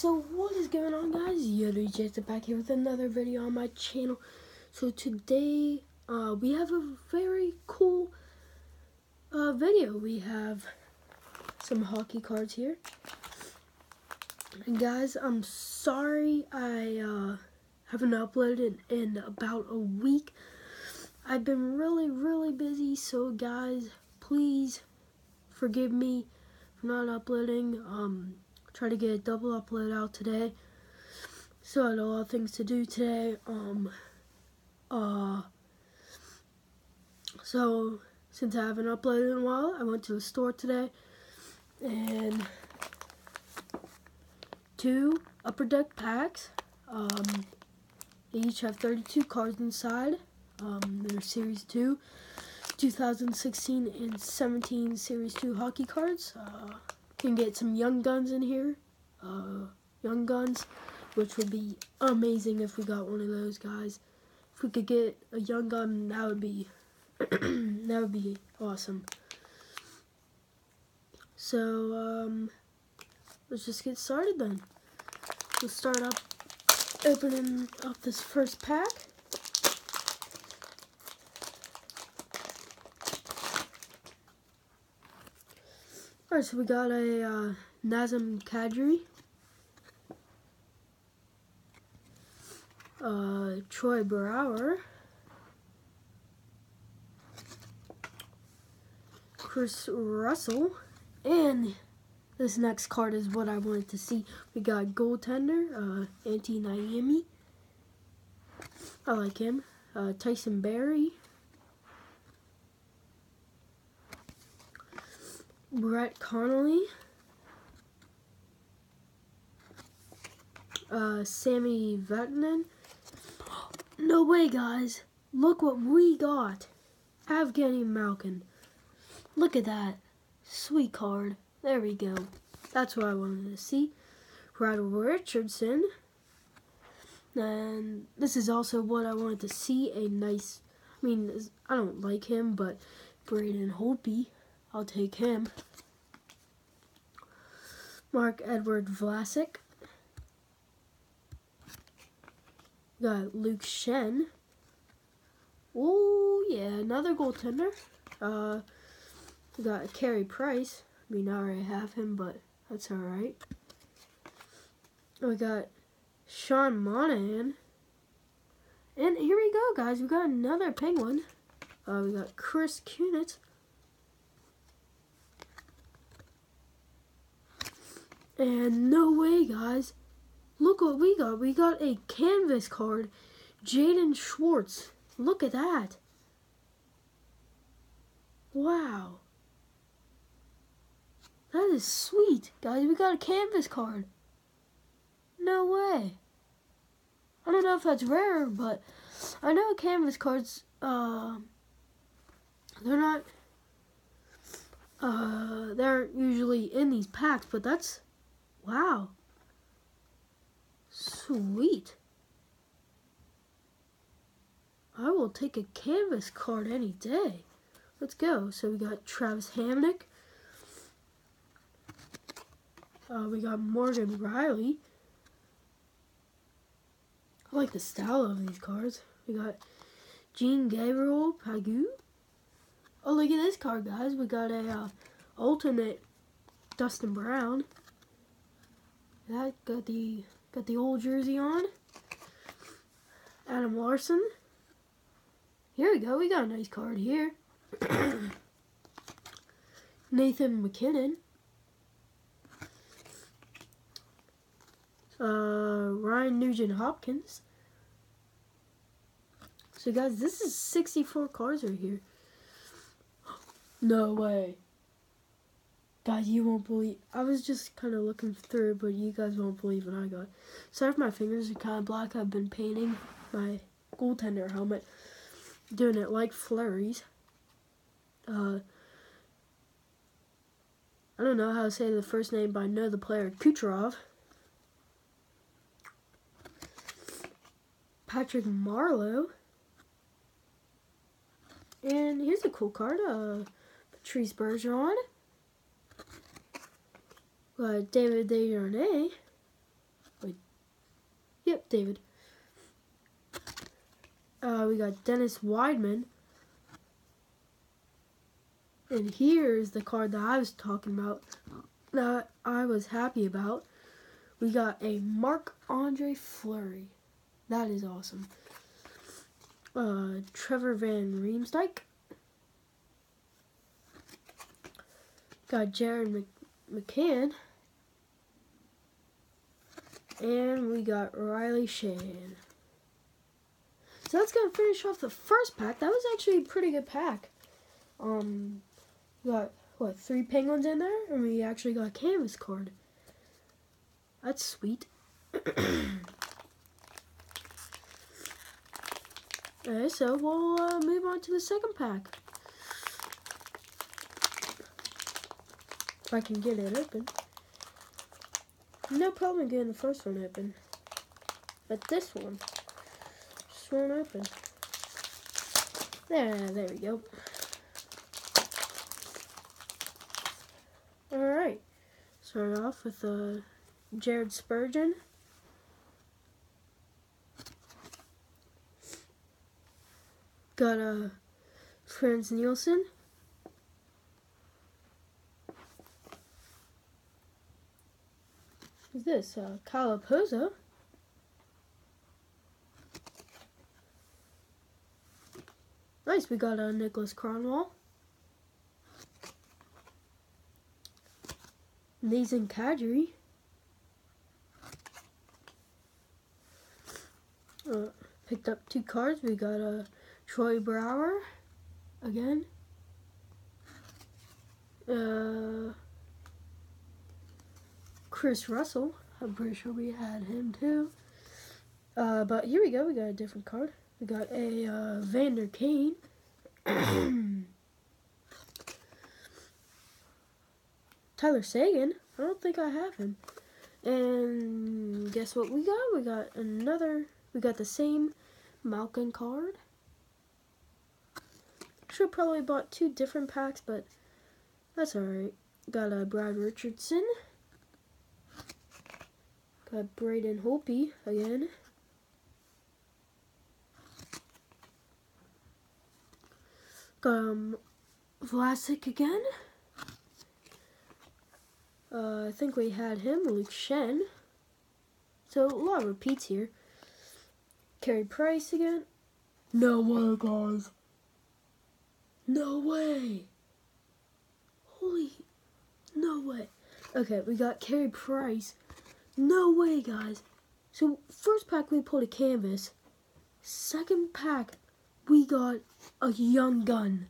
So what is going on guys? Yoda Jason back here with another video on my channel. So today uh, we have a very cool uh, video. We have some hockey cards here. And guys, I'm sorry I uh, haven't uploaded in about a week. I've been really, really busy. So guys, please forgive me for not uploading. Um, try to get a double upload out today. So I had a lot of things to do today. Um, uh, so since I haven't uploaded in a while, I went to the store today and two upper deck packs. Um, they each have 32 cards inside. Um, they're Series 2, 2016 and 17 Series 2 hockey cards. Uh, can get some young guns in here. Uh, young guns, which would be amazing if we got one of those guys. If we could get a young gun, that would be that would be awesome. So um, let's just get started then. We'll start up opening up this first pack. So we got a uh, Nazem Kadri, uh, Troy Brouwer, Kris Russell, and this next card is what I wanted to see. We got goaltender, uh, Antti Niemi. I like him. Uh, Tyson Barrie. Brett Connolly. Uh, Sami Vatanen. No way, guys. Look what we got. Evgeny Malkin. Look at that. Sweet card. There we go. That's what I wanted to see. Brad Richardson. And this is also what I wanted to see. A nice, I mean, I don't like him, but Braden Holtby. I'll take him. Mark Edward Vlasic. Got Luke Schenn. Oh yeah, another goaltender. Uh, got Carey Price. I mean, I already have him, but that's alright. We got Sean Monahan. And here we go, guys. We got another penguin. Uh, we got Chris Kunitz. And no way, guys. Look what we got. We got a canvas card. Jaden Schwartz. Look at that. Wow. That is sweet, guys. We got a canvas card. No way. I don't know if that's rare, but I know canvas cards, uh, they're not, uh, they're usually in these packs, but that's Wow. Sweet. I will take a canvas card any day. Let's go. So we got Travis Hamonic. Uh, we got Morgan Rielly. I like the style of these cards. We got Jean Gabriel Pageau. Oh, look at this card, guys. We got a uh, alternate Dustin Brown. That got the got the old jersey on. Adam Larsson. Here we go. We got a nice card here. Nathan MacKinnon. Uh, Ryan Nugent Hopkins. So guys, this is 64 cards right here. No way. Guys, you won't believe. I was just kind of looking through, but you guys won't believe what I got. Sorry if my fingers are kind of black. I've been painting my goaltender helmet, doing it like flurries. Uh, I don't know how to say the first name, but I know the player Kucherov. Patrick Marleau. And here's a cool card, uh, Patrice Bergeron. Got David Desharnais. Yep, David. Uh, we got Dennis Wideman. And here's the card that I was talking about that I was happy about. We got a Marc Andre Fleury. That is awesome. Uh, Trevor Van Riemsdyk. Got Jared McCann. And we got Riley Sheahan. So that's gonna finish off the first pack. That was actually a pretty good pack. Um, got what three penguins in there, and we actually got a canvas card. That's sweet. okay, so we'll uh, move on to the second pack. If I can get it open. No problem getting the first one open. But this one just won't open. There, there we go. Alright. Start off with uh, Jared Spurgeon. Got uh, Frans Nielsen. Who's this? Uh, Kyle Nice, we got uh, Niklas Kronwall. Nathan Kadri. Uh, picked up two cards. We got a uh, Troy Brouwer again. Uh, Kris Russell. I'm pretty sure we had him too. Uh, but here we go. We got a different card. We got a uh, Vander Kane. Tyler Seguin. I don't think I have him. And guess what we got? We got another, we got the same Malkin card. Should probably bought two different packs, but that's alright. Got a Brad Richardson. Got Braden Holtby again. Um, Vlasic again. Uh, I think we had him, Luke Schenn. So a lot of repeats here. Carey Price again. No way, guys. No way. Holy, no way. Okay, we got Carey Price. No way, guys. So first pack we pulled a canvas. Second pack we got a young gun.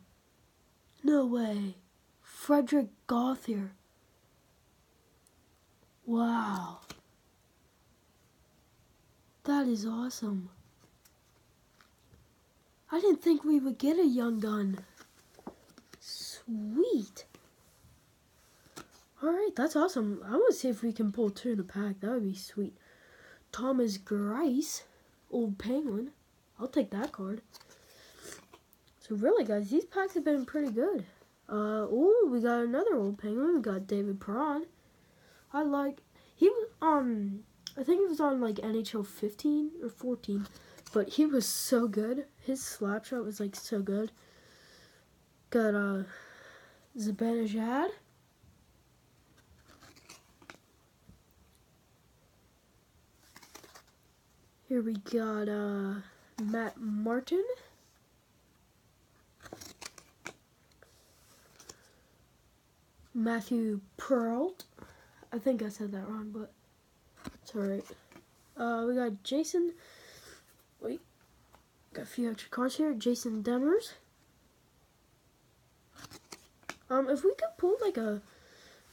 No way. Frederik Gauthier. Wow. That is awesome. I didn't think we would get a young gun. Sweet. Alright, that's awesome. I want to see if we can pull two in a pack. That would be sweet. Thomas Greiss. Old Penguin. I'll take that card. So really, guys, these packs have been pretty good. Uh, oh, we got another Old Penguin. We got David Perron. I like, he was, um, I think he was on, like, NHL 15 or 14. But he was so good. His slap shot was, like, so good. Got, uh, Zibanejad. Here we got uh, Matt Martin. Matthew Perreault. I think I said that wrong, but it's alright. Uh, we got Jason. Wait. Got a few extra cards here. Jason Demers. Um, if we could pull like a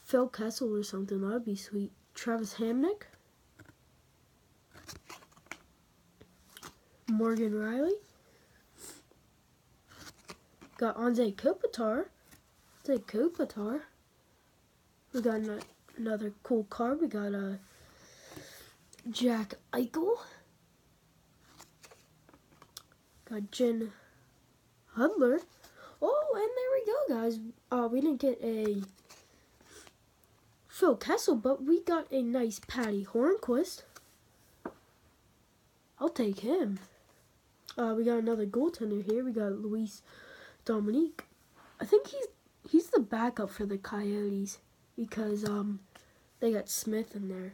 Phil Kessel or something, that would be sweet. Travis Hamonic. Morgan Rielly. Got Anze Kopitar. Anze Kopitar. We got another cool card. We got a uh, Jack Eichel. Got Jen Hudler. Oh, and there we go, guys. Uh, we didn't get a Phil Kessel, but we got a nice Patty Hornqvist. I'll take him. Uh, we got another goaltender here. We got Luis Dominique. I think he's he's the backup for the Coyotes because um they got Smith in there.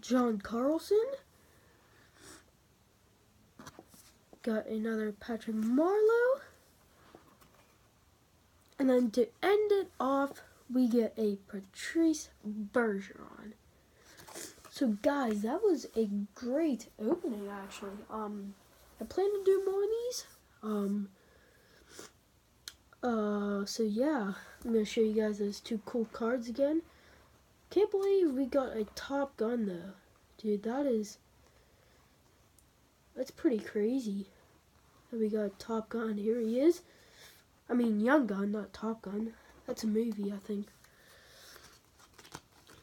John Carlson. Got another Patrick Marleau. And then to end it off, we get a Patrice Bergeron. So guys, that was a great opening actually. Um I plan to do more of these. Um uh so yeah, I'm gonna show you guys those two cool cards again. Can't believe we got a Top Gun though. Dude, that is that's pretty crazy. And we got Top Gun. Here he is. I mean Young Gun, not Top Gun. That's a movie, I think.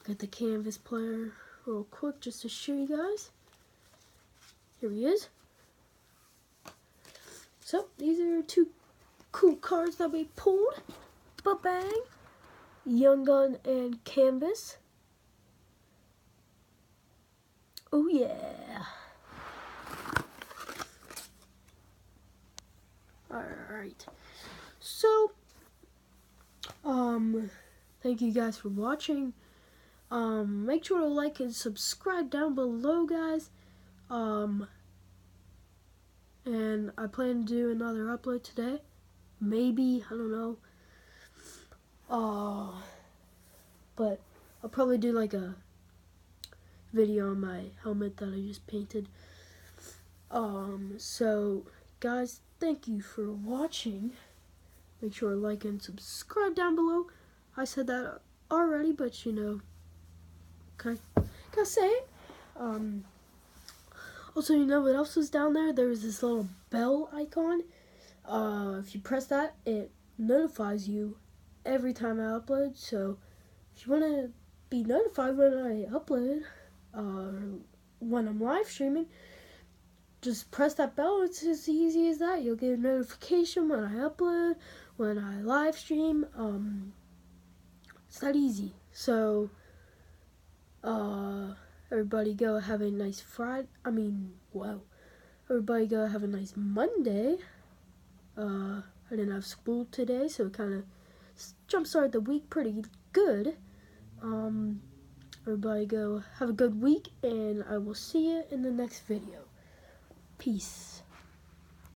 Got the canvas player real quick just to show you guys. Here he is. So these are two cool cards that we pulled. But bang. Young Gun and Canvas. Oh yeah. Alright. So, um, thank you guys for watching. Um, make sure to like and subscribe down below, guys. Um, and I plan to do another upload today. Maybe, I don't know. Uh, but I'll probably do like a video on my helmet that I just painted. Um, so, guys, thank you for watching. Make sure to like and subscribe down below. I said that already, but you know, I, can I say it? Um, also, you know what else was down there? There was this little bell icon. Uh, if you press that, it notifies you every time I upload. So, if you want to be notified when I upload, uh, when I'm live streaming, just press that bell. It's as easy as that. You'll get a notification when I upload, when I live stream. Um, it's that easy. So, uh, everybody go have a nice Friday. I mean, whoa. Everybody go have a nice Monday. Uh, I didn't have school today, so it kind of jump started the week pretty good. Um, everybody go have a good week, and I will see you in the next video. Peace.